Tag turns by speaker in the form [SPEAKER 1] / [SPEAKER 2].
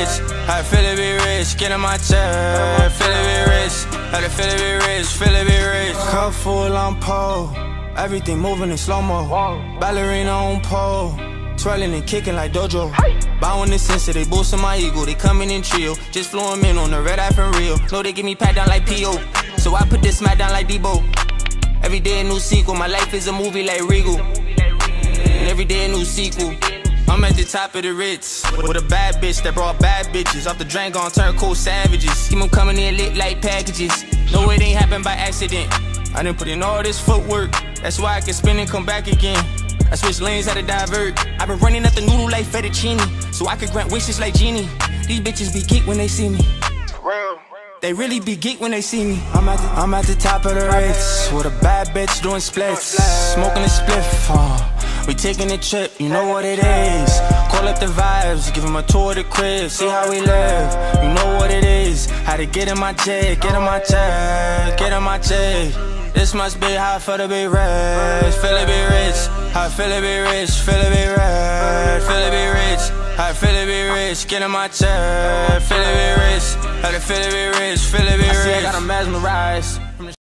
[SPEAKER 1] rich. I feel it be rich. Get in my chair. Feel it be rich. To feel it be rich. Feel it be rich. Cup full on pole. Everything moving in slow mo. Ballerina on pole. Twirling and kicking like dojo. Bowing the sensor, they boosting my ego. They coming in trio. Just flew in on the red eye from Rio. Know they give me pat down like P.O. So I put this smack down like Debo. Every day a new sequel. My life is a movie like Regal. And every day a new sequel. I'm at the top of the Ritz with a bad bitch that brought bad bitches off the drain, gon' turn cool savages. Keep 'em coming in lit like packages. No, it ain't happened by accident. I done put in all this footwork. That's why I can spin and come back again. I switch lanes, had to divert. i been running up the noodle like fettuccine, so I could grant wishes like genie. These bitches be geek when they see me. They really be geek when they see me. I'm at the, I'm at the top of the race with a bad bitch doing splits, smoking a spliff. Uh, we taking a trip, you know what it is. Call up the vibes, give him a tour of the crib, see how we live. You know what it is. How to get in my jet, get in my jet, get in my jet. This must be how I feel to be rich, feel to be rich. How I feel to be rich, feel to be rich, feel to be rich. How I feel to be rich, get in my chair, feel to be rich. How to feel to be rich, feel to be rich. I see I got 'em mesmerized.